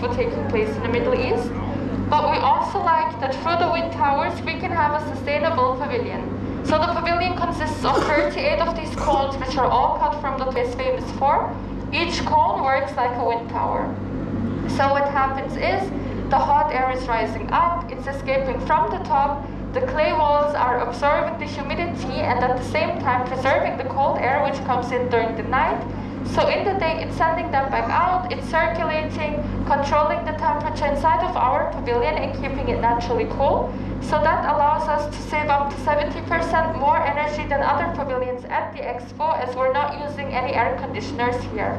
were taking place in the Middle East. But we also like that through the wind towers we can have a sustainable pavilion. So the pavilion consists of 38 of these cones which are all cut from the place famous for. Each cone works like a wind tower. So what happens is the hot air is rising up, it's escaping from the top, the clay walls are absorbing the humidity and at the same time preserving the cold air which comes in during the night. So in the day it's sending them back out, it's circulating, controlling the temperature inside of our pavilion and keeping it naturally cool. So that allows us to save up to 70% more energy than other pavilions at the expo as we're not using any air conditioners here.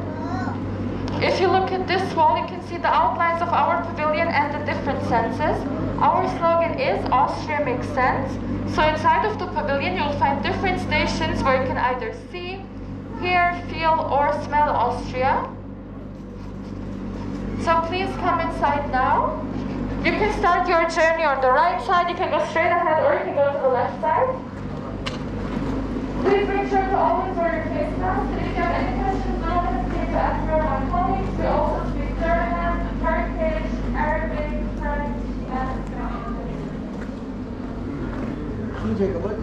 If you look at this wall, you can see the outlines of our pavilion and the different senses. Our slogan is Austria makes sense. So inside of the pavilion, you'll find different stations where you can either see, hear, feel, or smell Austria. So please come inside now. You can start your journey on the right side, you can go straight ahead, or you can go to the left side. Please make sure to always wear your face mask. And if you have any questions, don't hesitate to ask my colleagues. We also speak German, Turkish, Arabic, French, and Spanish. Can you take a look?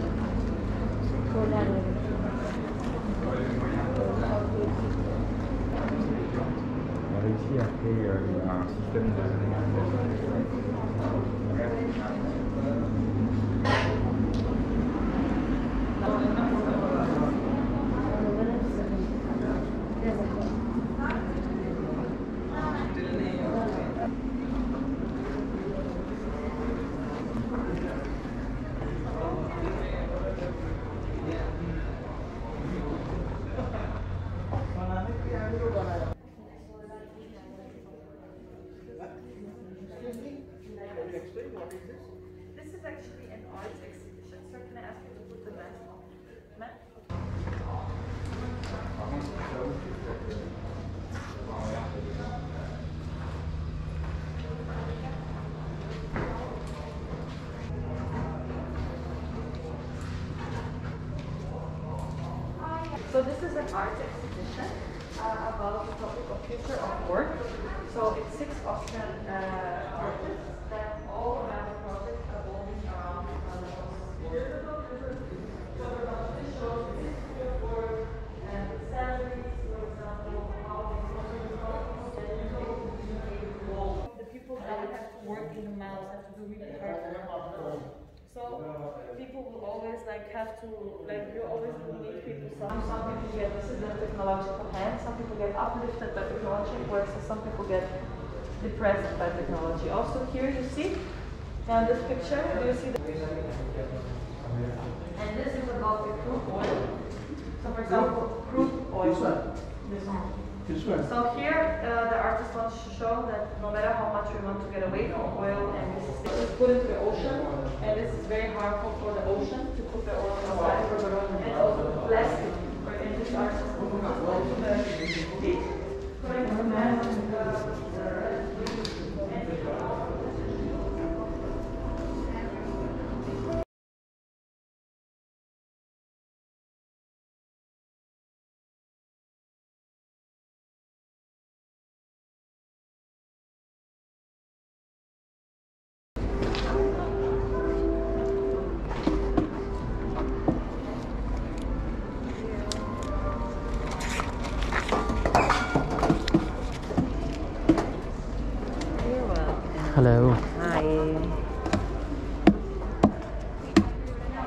On de This is actually an art exhibition. Sir, can I ask you to put the mask on? Mask? So this is an art exhibition uh, about the topic of future of work. So it's six Austrian uh, artists that all have a project revolving around uh, So this shows the history of work and the salaries, for example, how the people that have to work in the mines have to do really hard work. So people will always like have to like you always need people. Some some people get this is the technological hand. Some people get uplifted by technology, whereas some people get depressed by technology. Also here you see now this picture. Do you see the and this is about the crude oil. So for example, crude oil. This one? This one. So here, uh, the artist wants to show that no matter how much we want to get away from oil, and this is, this is put into the ocean, and this is very harmful for the ocean to put the oil inside, and also plastic. In this artist, the beach, Hello. Hi.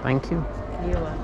Thank you. You are.